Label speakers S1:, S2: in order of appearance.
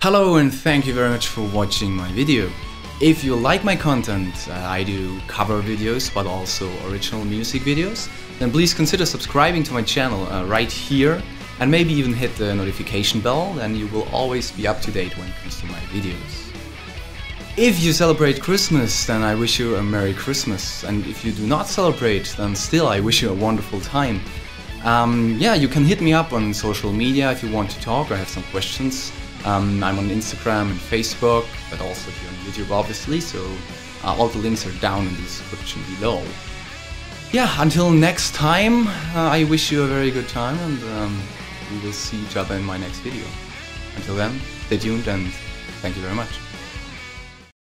S1: Hello and thank you very much for watching my video. If you like my content, uh, I do cover videos but also original music videos, then please consider subscribing to my channel uh, right here and maybe even hit the notification bell, then you will always be up to date when it comes to my videos. If you celebrate Christmas, then I wish you a Merry Christmas, and if you do not celebrate, then still I wish you a wonderful time. Um, yeah, you can hit me up on social media if you want to talk or have some questions. Um, I'm on Instagram and Facebook, but also here on YouTube, obviously, so uh, all the links are down in the description below. Yeah, until next time, uh, I wish you a very good time, and um, we will see each other in my next video. Until then, stay tuned and thank you very much.